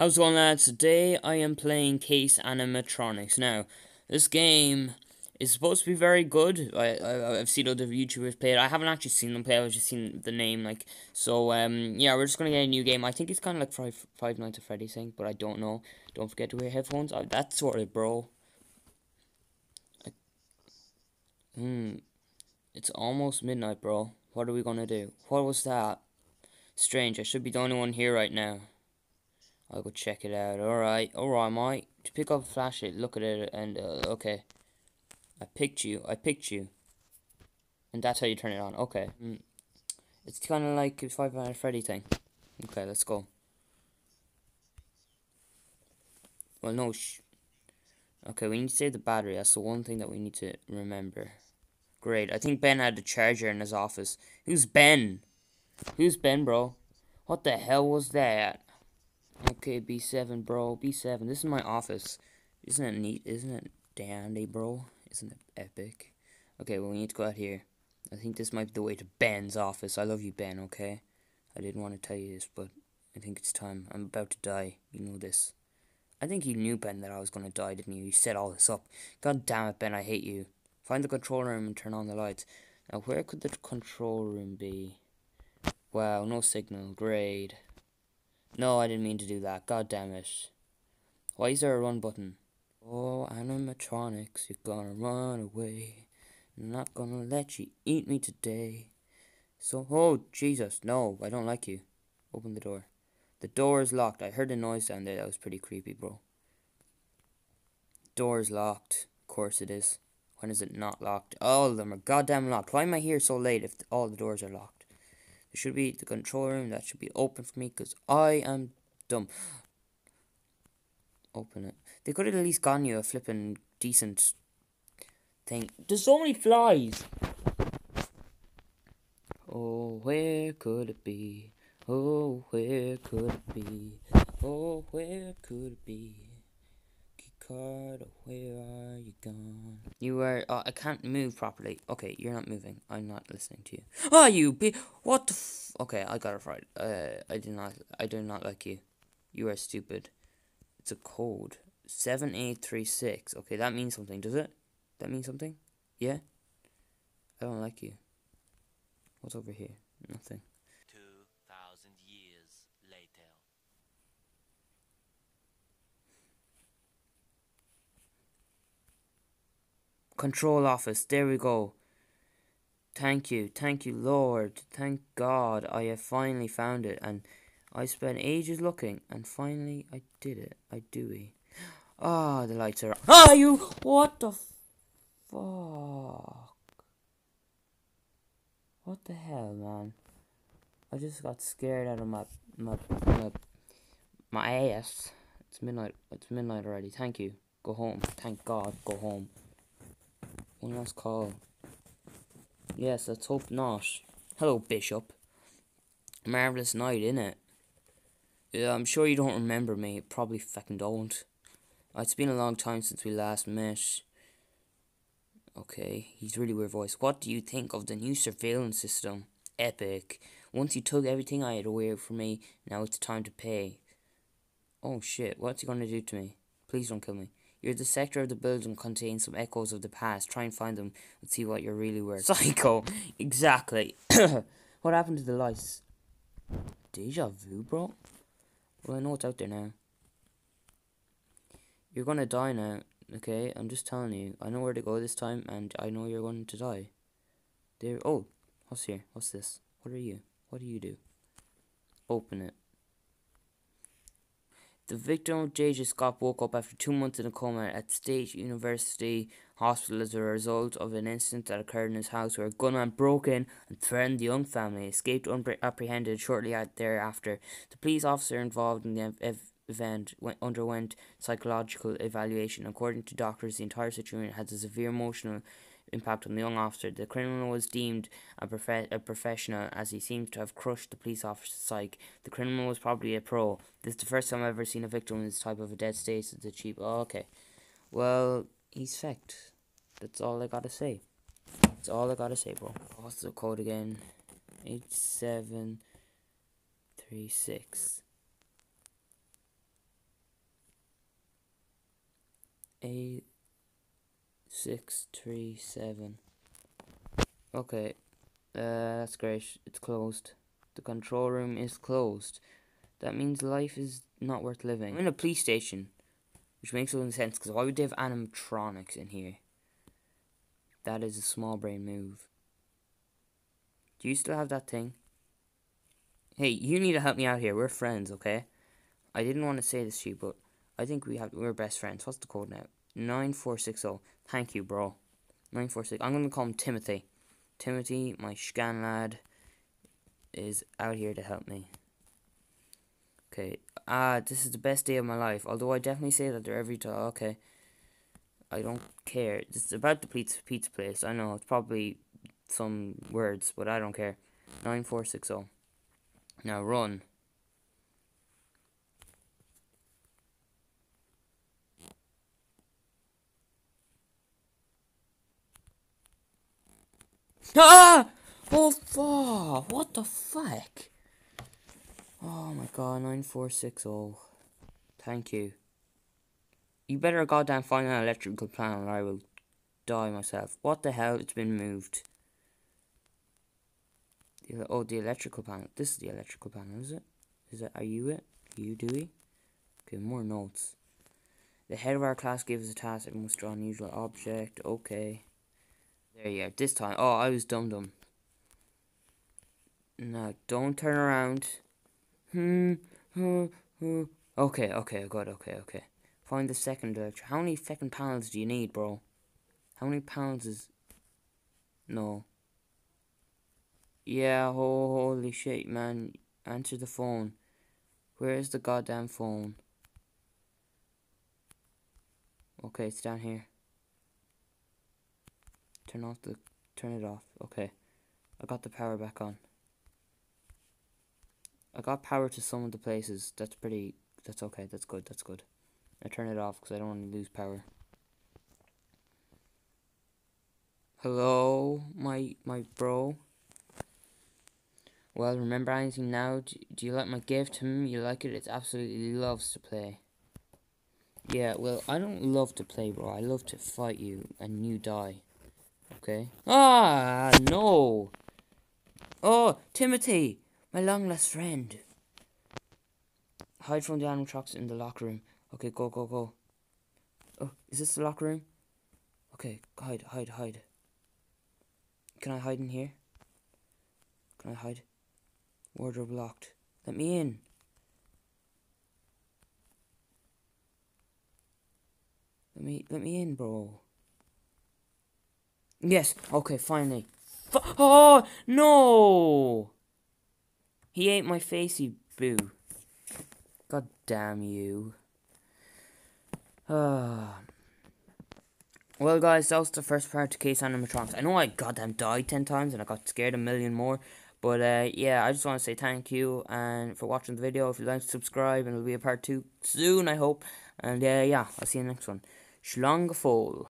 How's it going lads? Today I am playing Case Animatronics. Now, this game is supposed to be very good. I, I, have seen other YouTubers play it. I haven't actually seen them play it. I've just seen the name. like. So, um, yeah, we're just going to get a new game. I think it's kind of like Five, Five Nights at Freddy's thing, but I don't know. Don't forget to wear headphones. Oh, that's sort of bro. Hmm. It's almost midnight, bro. What are we going to do? What was that? Strange. I should be the only one here right now. I'll go check it out. Alright, alright, mate. To pick up a flashlight, look at it, and, uh, okay. I picked you. I picked you. And that's how you turn it on. Okay. Mm. It's kind of like a Five Nights at Freddy thing. Okay, let's go. Well, no, Okay, we need to save the battery. That's the one thing that we need to remember. Great. I think Ben had the charger in his office. Who's Ben? Who's Ben, bro? What the hell was that? Okay, B7, bro. B7. This is my office. Isn't it neat? Isn't it dandy, bro? Isn't it epic? Okay, well, we need to go out here. I think this might be the way to Ben's office. I love you, Ben, okay? I didn't want to tell you this, but I think it's time. I'm about to die. You know this. I think you knew, Ben, that I was going to die, didn't you? You set all this up. God damn it, Ben, I hate you. Find the control room and turn on the lights. Now, where could the control room be? Wow, no signal. Great. No, I didn't mean to do that. God damn it. Why is there a run button? Oh, animatronics, you're gonna run away. I'm not gonna let you eat me today. So, oh, Jesus, no, I don't like you. Open the door. The door is locked. I heard a noise down there. That was pretty creepy, bro. Door is locked. Of course it is. When is it not locked? All of them are goddamn locked. Why am I here so late if all the doors are locked? There should be the control room that should be open for me because I am dumb. Open it. They could have at least gotten you a flipping decent thing. There's so many flies. Oh, where could it be? Oh, where could it be? Oh, where could it be? Carter, where are you gone? You are. Uh, I can't move properly. Okay, you're not moving. I'm not listening to you. Oh, you be. What the? F okay, I got it right. Uh, I do not. I do not like you. You are stupid. It's a code. Seven eight three six. Okay, that means something. Does it? That means something? Yeah. I don't like you. What's over here? Nothing. Control office. There we go. Thank you. Thank you, Lord. Thank God I have finally found it. And I spent ages looking. And finally I did it. I do it. Ah, oh, the lights are. Ah, you! What the fuck? What the hell, man? I just got scared out of my, my, my, my ass. It's midnight. It's midnight already. Thank you. Go home. Thank God. Go home. One last call. Yes, let's hope not. Hello, Bishop. Marvelous night, innit? Yeah, I'm sure you don't remember me. Probably fucking don't. Uh, it's been a long time since we last met. Okay, he's really weird voice. What do you think of the new surveillance system? Epic. Once you took everything I had away from me, now it's time to pay. Oh shit, what's he gonna do to me? Please don't kill me. You're the sector of the building contains some echoes of the past. Try and find them and see what you're really worth. Psycho! Exactly. what happened to the lights? Deja vu, bro? Well, I know what's out there now. You're gonna die now, okay? I'm just telling you. I know where to go this time, and I know you're going to die. There. Oh, what's here? What's this? What are you? What do you do? Open it. The victim, J.J. Scott, woke up after two months in a coma at State University Hospital as a result of an incident that occurred in his house where a gunman broke in and threatened the young family. Escaped unapprehended shortly thereafter. The police officer involved in the ev event underwent psychological evaluation. According to doctors, the entire situation had a severe emotional impact on the young officer. The criminal was deemed a, prof- a professional as he seems to have crushed the police officer's psyche. The criminal was probably a pro. This is the first time I've ever seen a victim in this type of a dead state, It's a cheap. Oh, okay. Well, he's fecked. That's all I gotta say. That's all I gotta say, bro. What's the code again? 8736. Eight six three seven. Okay, uh, that's great. It's closed. The control room is closed. That means life is not worth living. I'm in a police station, which makes no sense because why would they have animatronics in here? That is a small brain move. Do you still have that thing? Hey, you need to help me out here. We're friends, okay? I didn't want to say this to you, but I think we have we're best friends. What's the code now? Nine four six zero. Thank you, bro. Nine four six. I'm gonna call him Timothy. Timothy, my scan lad, is out here to help me. Okay. Ah, this is the best day of my life. Although I definitely say that they're every time. Okay. I don't care. It's about the pizza pizza place. I know it's probably some words, but I don't care. Nine four six zero. Now run. Ah! Oh, fuck. What the fuck? Oh my god, 9460. Thank you. You better goddamn find an electrical panel or I will die myself. What the hell? It's been moved. Oh, the electrical panel. This is the electrical panel, is it? Is it? Are you it? Are you Dewey? Okay, more notes. The head of our class gave us a task. We must draw an unusual object. Okay. There you are. This time. Oh, I was dumb dumb. No, don't turn around. Hmm. Okay, okay, good, okay, okay. Find the second electric. How many fucking panels do you need, bro? How many pounds is... No. Yeah, holy shit, man. Answer the phone. Where is the goddamn phone? Okay, it's down here. Turn off the... Turn it off. Okay. I got the power back on. I got power to some of the places. That's pretty... That's okay. That's good. That's good. I turn it off because I don't want to lose power. Hello, my my bro. Well, remember anything now? Do, do you like my gift? Hmm, you like it? It absolutely loves to play. Yeah, well, I don't love to play, bro. I love to fight you, and you die. Okay? Ah, no! Oh, Timothy! My long lost friend. Hide from the animal animatronics in the locker room. Okay, go, go, go. Oh, is this the locker room? Okay, hide, hide, hide. Can I hide in here? Can I hide? Wardrobe locked. Let me in. Let me let me in, bro. Yes. Okay, finally. F oh no! He ate my face, facey boo. God damn you. Ah. Well, guys, that was the first part to Case Animatronics. I know I goddamn died 10 times and I got scared a million more. But, uh, yeah, I just want to say thank you and for watching the video. If you'd like subscribe, and it'll be a part 2 soon, I hope. And, uh, yeah, I'll see you next one. Slán go fóill.